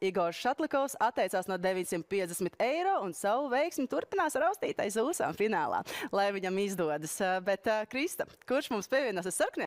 Igors Šatlikovs atteicās no 950 eiro un savu veiksmi turpinās raustītais ūsām finālā, lai viņam izdodas. Bet, Krista, kurš mums pievienosies sarkanajā